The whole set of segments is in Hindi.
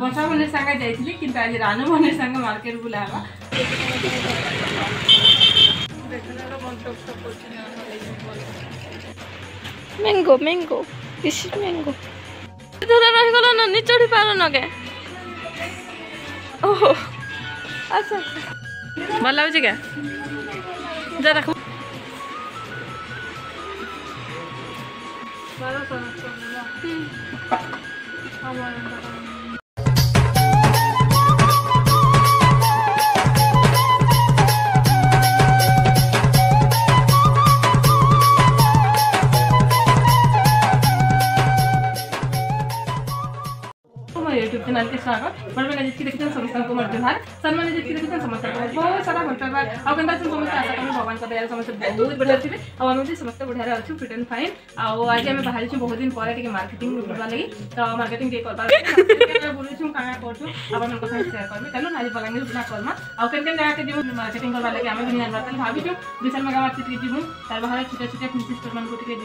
ବର୍ଷା ବନେ ସାଙ୍ଗେ ଯାଇଥିଲି କିନ୍ତୁ ଆଜି ରାନୁ ବନେ ସାଙ୍ଗେ ମାର୍କେଟ ବୁଲା ହେବା mango mango this is mango ଦୂର ରହିଗଲ ନା ନି जनाल स्वागत बड़ बेला जितकी देखते समस्या को मर्जन हार सन्मान जितकी देखते समस्या को बहुत सारा घंटा बार आउ कंदा से समस्या आशा करू भगवान का दया समस्या बहुत बढ़िया थिबे आउ हम जे समस्या बढ़िया रहछु फिट एंड फाइन आउ आज हम बाहर छु बहुत दिन परे टिके मार्केटिंग बुलबा लगी तो मार्केटिंग के करबा के बोलु छु काया करछु अपन को साथ शेयर करबे चलो आज बलांगीर उठना करमा आउ केन केन जगह के जीवन मार्केटिंग करबा लगी हम दुनिया बात भाबी छु विशाल मेगा मार्केट के जीवन तार बाहर छोटा छोटा फैंसी स्टोर मान को टिके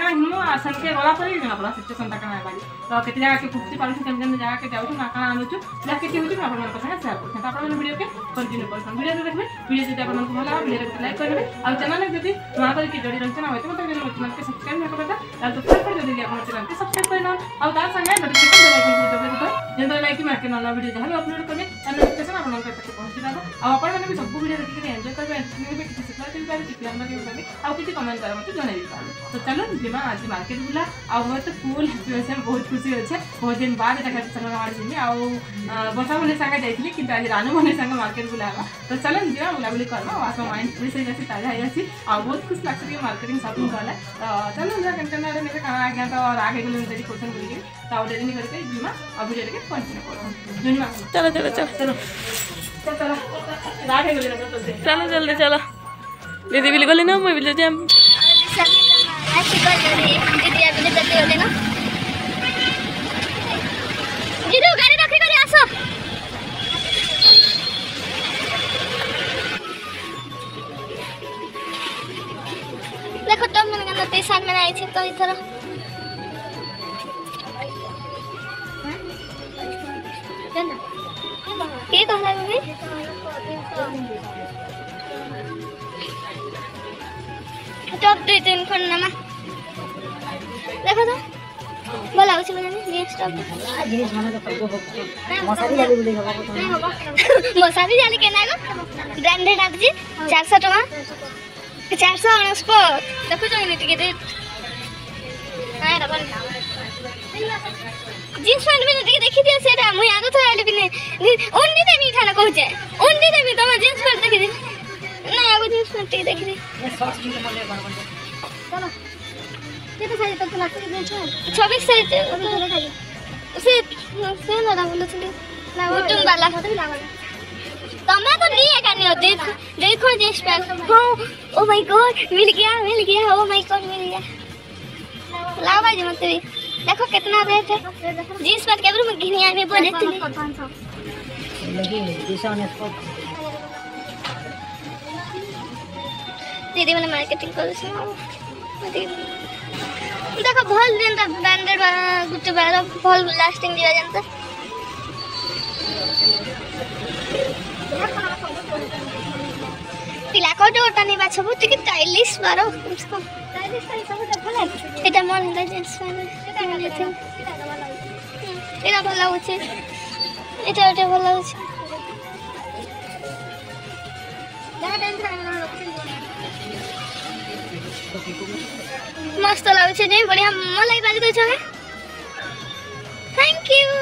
ଗଲା ପରେ ଜଣା ପଡ଼ା ସିଚୁଏସନଟା କାଣା ହେବା ତ କେତେ ଜାଗାକେ ପୁଛି ପାରୁଛୁ କେମିତି କେମିତି ଜାଗାକେ ଯାଉଛୁ କାକା ଆଣୁଛୁ ଯାହା କିଛି ହେଉଛି ମୁଁ ଆପଣମାନଙ୍କ ସାଙ୍ଗେ ସେୟାର କରୁଛି। ତ ଆପଣମାନେ ଭିଡ଼ିଓକେ କଣ୍ଟିନ୍ୟୁ କରୁଛନ୍ ଭିଡ଼ିଓ ଦେଖିବେ ଭିଡ଼ିଓ ଯଦି ଆପଣଙ୍କୁ ଭଲ ଲାଗେ ଭିଡ଼ିଓରେ ଗୋଟେ ଲାଇକ୍ କରିବେ ଆଉ ଚ୍ୟାନେଲରେ ଯଦି ନୂଆ କରିକି ଯୋଡ଼ି ରହିଛନ୍ ଆଉ ଏତେ ମଧ୍ୟ ଯଦି ମୋ ଚ୍ୟାନେଲକେ ସବସ୍କ୍ରାଇବ୍ ନ କରିବେ ତାହେଲେ ସବସ୍କ୍ରାଇବ୍ କରି ଯଦି ଆପଣ ଚ୍ୟାନେଲକେ ସବସ୍କ୍ରାଇବ୍ କରିନେନ୍ ଆଉ ତା ସାଙ୍ଗେ ନୋଟିଫିକେସନ୍ ବେଲ୍ ଆଇକନ୍ ଦବାଇ ଦେବେ ଯେମିତି ଲାଇକ୍ ମାର୍କେ ନୂଆ ଭିଡ଼ିଓ ଯାହା ବି ଅପଲୋଡ଼ କରିବେ ତାର ନୋଟିଫିକେସନ୍ ଆପଣଙ୍କ ପାଖକୁ ପହଞ୍ଚି ଯାବ ଆଉ ଆପଣମାନେ ବି ସବୁ ଭିଡ଼ିଓ ଦେଖିକି ଏନ୍ଜୟ କରିବେ ଏଣ୍ଟରଟେନ୍ କରିବେ କିଛି ଶିଖିବାକୁ ବି ପାଇବେ କିଛି ଜାଣିବାକୁ ବି ପାଇବେ ଆଉ କିଛି କମେଣ୍ଟ ଦ୍ୱାରା ମୋତେ ଜଣାଇ ବି ପାଇବେ ତ ଚାଲୁନ ଯିମା ଆଜି ମାର୍କେଟ ବୁଲା ଆଉ ମୋର ତ ଫୁଲ୍ ହ୍ୟାପି ଅଛି ବହୁତ ଖୁସି ଅଛେ। दिन बाद एटा सागर आसमि आउ बसा भले सागे कि आज रानू भले सागे मार्केट बुलावा। तो चलन जी बुलाबुली करवा आस माइंड फ्रेश ताज़ा हो जासी बहुत खुश लगसी मार्केटिंग शॉपिंग कला चलन जा कंटेनर में कहा आज्ञा तो आगे गलो क्वेश्चन बोल के ताउ देरी करके जीमा अब जे कंटिन्यू करो जोनी माँ चलो चलो चलो। चलो चलो। चलते चलो। चलो दीदी बिल्कुल ना मैं बिल्कुल दीदी ना છે તો એ તરફ के कहला बे टप दुई तीन खन नमा देखो तो बोला उसी बने नेक्स्ट टप ये खाना तो करबो मसारी डाली बोले हवा मसारी डाली केना गो ब्रांडेड आप जी 400 टका 449 देखो जो इने टिके জিন্স প্যান্ট পিনে দেখি দেখি দিও সেটা মুই আগে তো আইলি পিনে অন্যি দেবি ঠানা কইছে অন্যি দেবি তোমার জিন্স প্যান্ট দেখি দিন না আগে জিন্স প্যান্ট দেখি দেখি দিন চলো। কেতে সাইজ তো লাগছে জিন্স প্যান্ট 26 সাইজ সে সে দাদা বলেছিল না ওটুন বালা। হতে লাগা तुम्हें तो नहीं है करनी होती लाओ भाई मत भी देखो कितना रेट है जींस पर केवल में घिनी आने बोले थे दीदी मैंने मार्केटिंग कर देखो भल जेनता ब्रांडेड गुटे बार भल लास्टिंग दिया जेनता ପିଲା କୋଉଠି ଗୋଟା ନେବା ସବୁ ଟିକେ ଷ୍ଟାଇଲିଶ ବାର ଏଇଟା ମୋର এটা মনিটাইজেশন এটা ভালো হচ্ছে এটা এটা ভালো হচ্ছে મસ્ત લાગે છે નહીં બઢિયા મલાઈ બાજુ કઈ છે thank you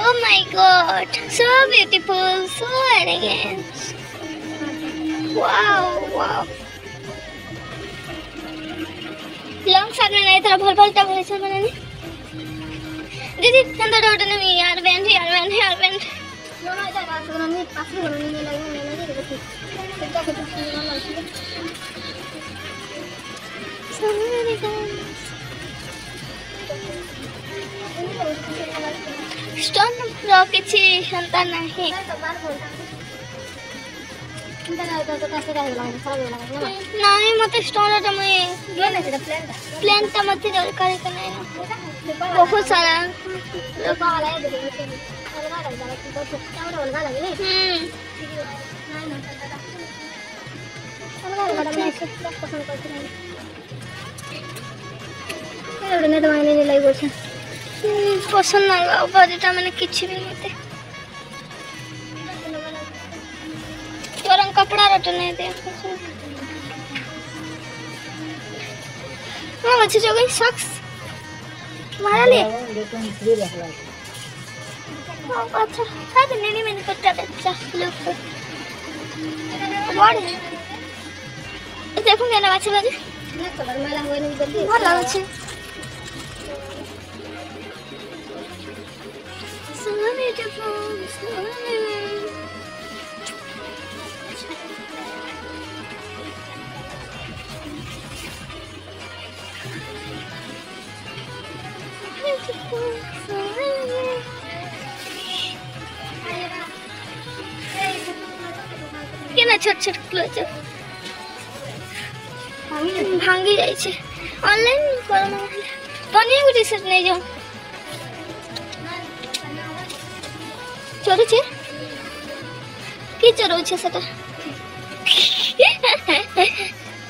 oh my God so beautiful so elegant wow wow long साथ में नहीं थोड़ा भोल भोल टॉप ऐसा बनाने दीदी कंधा डोट ने मी यार बैंड यार बैंड यार बैंड नॉर्मल जा रहा था मैं पास में होने नहीं लगा मैं लगा देखो ठीक है तो नॉर्मल सामने का स्टोन रॉकेट छी संता नहीं नाही मग स्टॉल होता मग प्लॅन तर मग ते काय नाही बहुत सारा পছন্দ না বাবা দিটা মানে कपड़ा रटने दे हाँ मुझे जो गई शख्स। तुम्हारा ले हाँ, अच्छा। हाँ नहीं मैंने कुत्ता बच्चा लोग बड़ है। देखूँ क्या लगा चला जी। अच्छा हाँ। लगा কেনা ছোট ছোট ক্লোজ ভাঙ্গি যাইছে। অনলাইন করো না পনির গুটি সেট নেই যাও। চড়ুছে কি চড়ুছে সেটা?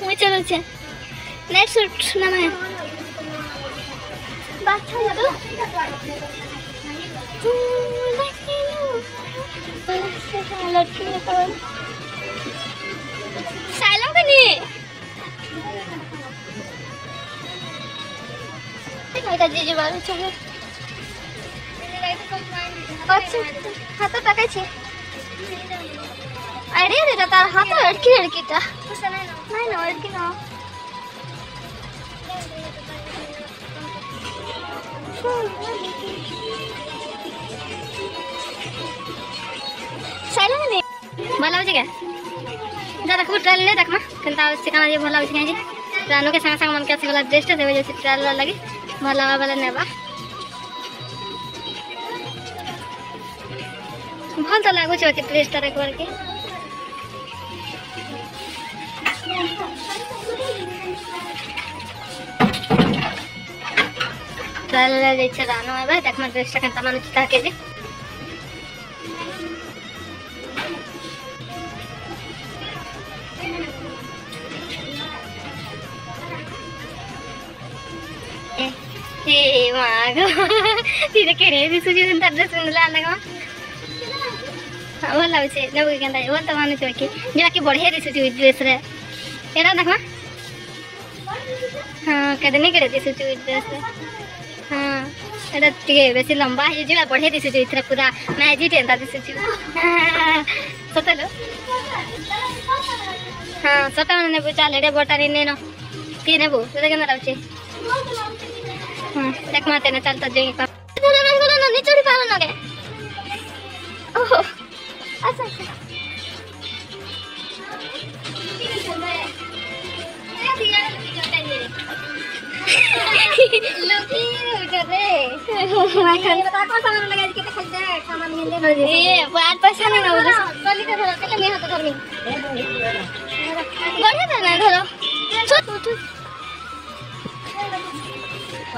মুই চড়ুছে নাইট স্যুট না মানে বাচ্চা যাবে কেনি এটা যে যাবার চলে আচ্ছা হাত টাকাইছে আরে রে তার হাত এড়কি এড়কিটা নাই না এড়কি না जा देखो ट्रायल नहीं देखमा से काना जे भला लगे जी। रानू के संग संग मन के से वाला ड्रेस देवे जे ट्रायल वाला लगे। भला वाला नेबा भल तो लागो छे ड्रेस तरह एक बार के। ट्रायल ले जे रानू एबा देखमा ड्रेस ता कितना मन चिता के जे। మాకు తినకేనే తీసుకు చూసిన అడ్రస్ ఉందిలా అందగా ଭଲ ଲାଗୁଛି ନେବୁ କି କେନ୍ତା ଭଲ ତ ମାନୁଥିବ କି ଯାହାକି ବଢ଼ିଆ ଦିଶୁଛି ୱିଥ୍ ଡ୍ରେସ୍ରେ ଏଇଟା ଦେଖମା ହଁ କେତେ ନେଇ କେତେ ଦିଶୁଛି ୱିଥ୍ ଡ୍ରେସ୍ରେ ହଁ ଏଇଟା ଟିକେ ବେଶୀ ଲମ୍ବା ହେଇଯିବ ଆଉ ବଢ଼ିଆ ଦିଶୁଛି ଏଥିରେ ପୁରା ମ୍ୟାଜିକ୍ ଏନ୍ତା ଦିଶୁଛି ସତେଲୋ ହଁ ସତ ମାନେ ନେବୁ ଚାଲ ଏଇଟା ବଟାରେ ନେନ କିଏ ନେବୁ ତୋତେ କେନ୍ତା ଲାଗୁଛି দেখ মাতে না চালটা জেগে কাপ ধরে রইল না নিচড়ি পারো না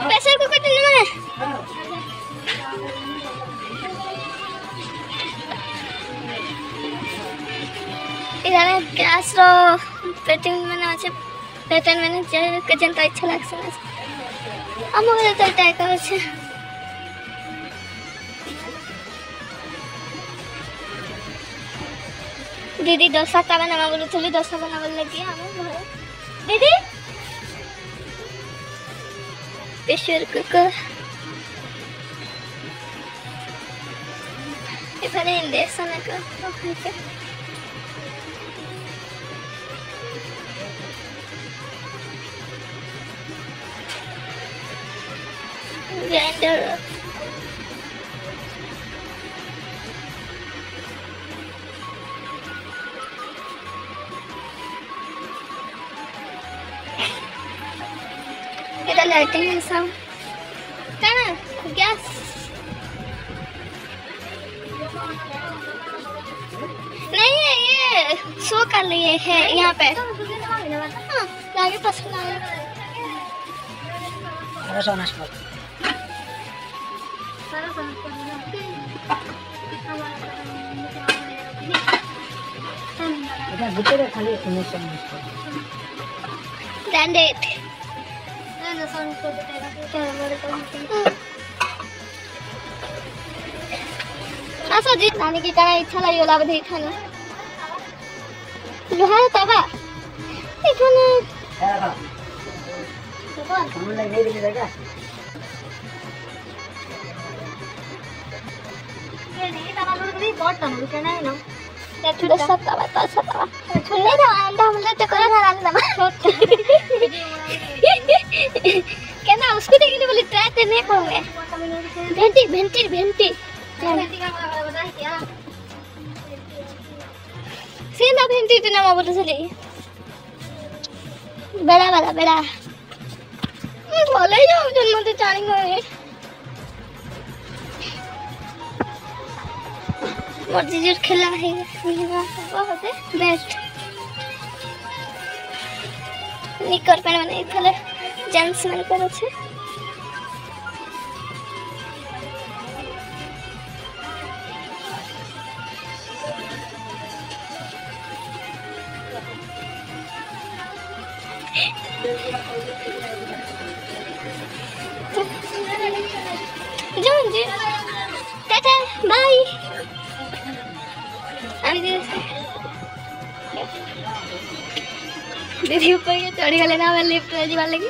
প্রেসার কুকার দিলে মানে? এখানে গ্যাসর পেটিং মানে আছে। প্যাটার্ন মানে যেটা ইচ্ছা লাগছে আমার তো আছে দিদি দশা কাবেন আমার বলে, তুমি দোসা বানাবার লাগিয়ে আমার ঘরে দিদি? Yaşar kaka. Yapalım de sana kaka. Grinder. starting is how kind of guess नहीं है ये शो कर लिए है यहाँ पे लागे पसंद आया सोना Then it. Standard. আসো জি নানি কি কারা ইচ্ছা লাগি ওলা বোধ এখানে লোহার তাবা এখানে দশটা তাবা দশটা তাবা শুনলে না আমরা हमले तो करे ना रात में कहना उसको देखने बोले ट्राई करने पाऊंगे भेंटी भेंटी भेंटी सीधा भेंटी टिना मा बोले चली बड़ा बड़ा बड़ा बोले जो जन्म तो जानी गए মর্জি জোর খেলা হয়ে গেছে বহুত বেস্ট নিকর প্যান্ট মানে এখানে জেন্টস মেকআপ আছে দিদি উপরে চড়ি গেলে না আমার লিফ্ট হয়ে যাবার লাগে।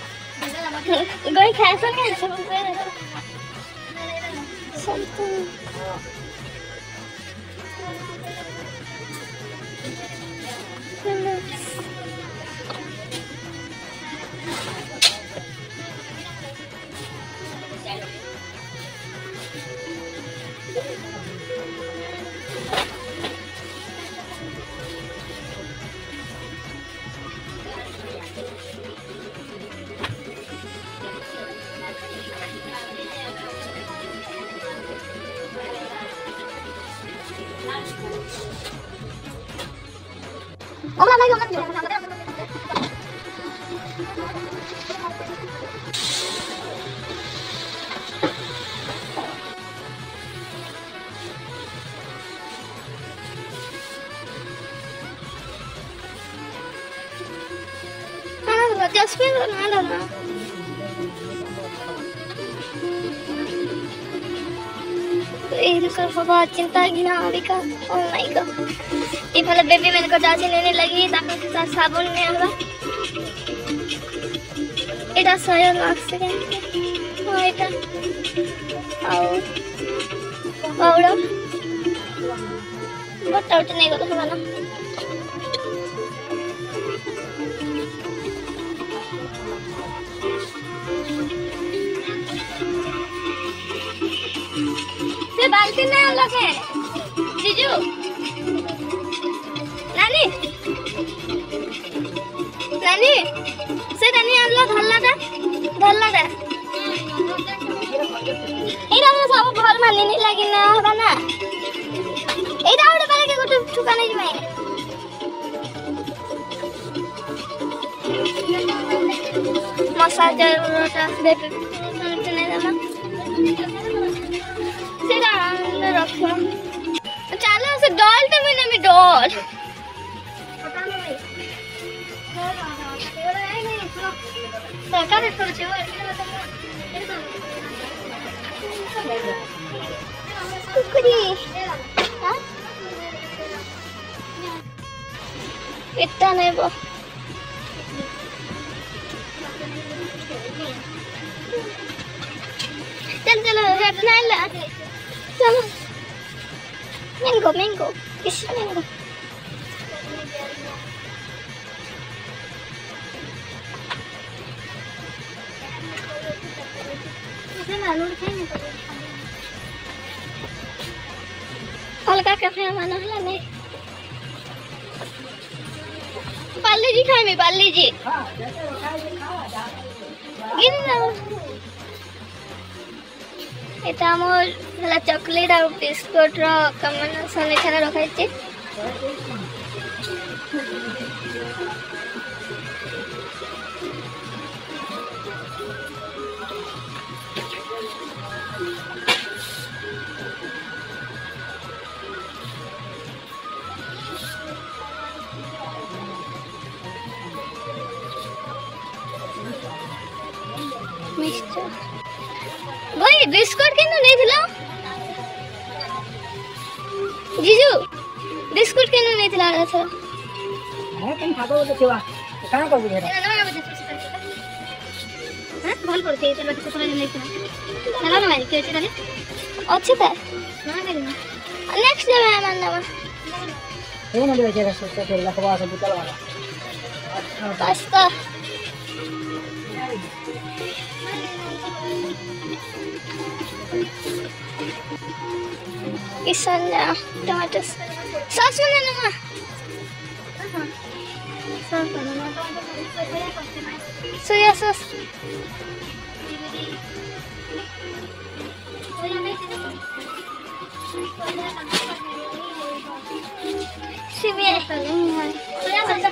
गई फ़ैशन है? सब पे तो- 我们两个一起来我们个一起来妈妈？掉呢 ಸ್ವಲ್ಪ ಚಿಂತಾಗಿನ ಅದಕ್ಕೆ ಅವ್ನ ಈಗ ಈ ಫಲ ಬೇಬಿ ಮೇಲೆ ಜಾಸ್ತಿ ನೆನೆ ಲಗಿ ತಾಕ ಸಾಬೂನ್ ಅಲ್ವಾ এটা সয়াল অক্সিজেন এটা ଆଉ ପାଉଡ଼ ବଟାଉଟି ନେଇଗଲେ ହେବନା বালতি না লোকে। জিজু। নানি। নানি, সে নানি আনলো ধরলাটা। ধরলাটা। এইটা মানে সব ভালো মানিনি লাগি না, হবা না। এইটা গোটে পারে গোটে ঠুকানি যাই মশা জলটা বেপে ચાલો હશે ડોલ તમે તમે ડોલ એટલા નહીં બો चल चलो चलो चलो मैंगो मैंगो किस मैंगो हल्का कैफे माना हला नहीं पार्ले जी खाए में पार्ले जी गिन এটা আমার ହେଲା ଚକୋଲେଟ୍ ଆଉ ବିସ୍କୁଟ୍ର କମ୍ବିନେସନ୍ ଏଠାରେ ରଖାଯାଇଛି ମିକ୍ସଚର ଭାଇ ବିସ୍କୁଟ କିନ୍ତୁ ନେଇଥିଲ नहीं खिला रहा था मैं तुम खा दो तो क्यों कहां का बुझे रहा ना मुझे कुछ कर हां भल पड़ते है चलो कुछ नहीं खिला चलो ना भाई क्यों चले अच्छे था ना करना नेक्स्ट डे मैं मानना बस ये ना ले जाएगा सोचता फिर लखवा से निकल वाला pasta Thank you. Isa lang. Tomatoes. Sauce mo na naman. Soya sauce. Soya sauce.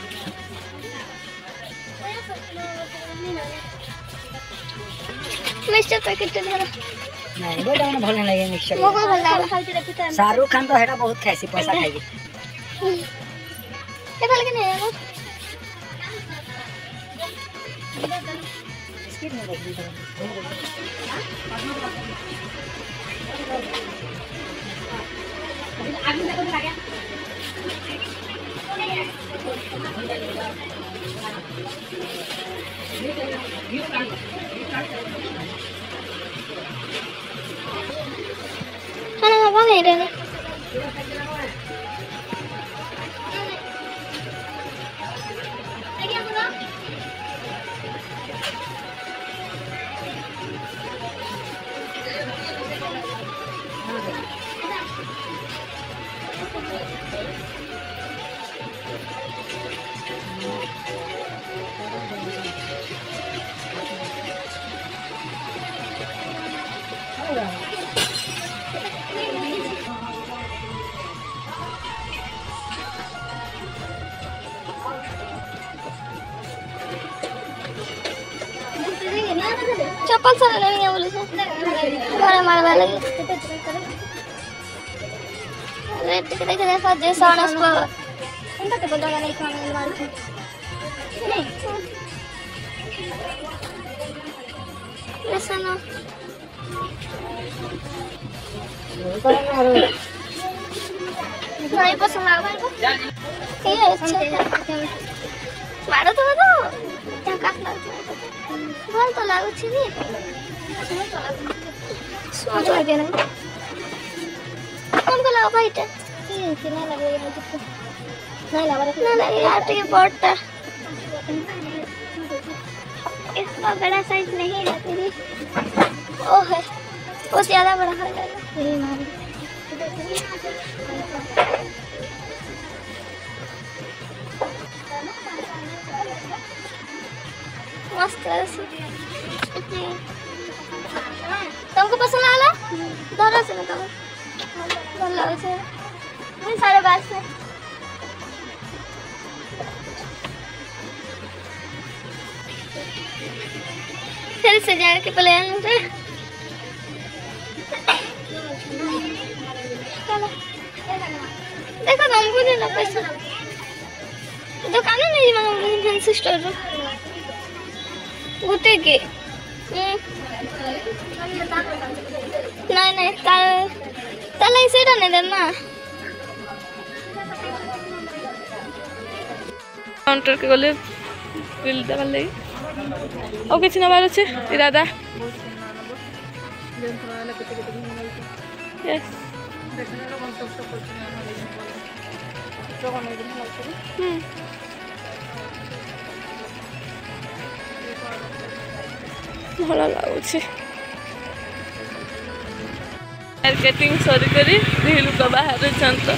Mixture packet नहीं बोल जाने भले नहीं मिक्सचर मोको भल जाओ खाते रखी तो शाहरुख खान तो हेरा बहुत खाइसी पैसा खाइगे ये भल के नहीं है बिस्किट में रख दी तो आगे Nó có ngay. बोले से घरे मारवा लगे रेट के देखे देखा जे सानस पर उनका तो बोला नहीं खाने वाला थी नहीं ऐसा ना नहीं पसंद आ गया ये अच्छा मारो तो तो क्या काटना ଭଲ ତ ଲାଗୁଛି ବି ସ୍ୱାଦ ଲାଗେ ନା କ'ଣ ତ ଲାଗ ଭାଇଟା ନାଇଁ ଲାଗେ ଆଉ ଟିକେ ବଡ଼ଟା इसका बड़ा साइज नहीं है तेरी ओह बहुत ज़्यादा बड़ा हो गया मस्त है। तुमको पसंद आला? धरो से बताओ। भल सारे बात से फिर से जाने के प्लान है देखो तो तुमको नहीं लगा पैसा। दुकान नहीं मैं फैंसी स्टोर গুটে গে নাই নাই তার তাহলে সেটা নেই দেন না। কাউন্টারকে গলে বিল দেওয়ার লাগে। ও কিছু নেবার আছে। এ দাদা হুম। ভালো ଲାଗୁଛି ମାର୍କେଟିଂ ସରିକରି ଭିଡ଼ୁକ ବାହାରୁଛନ୍ତି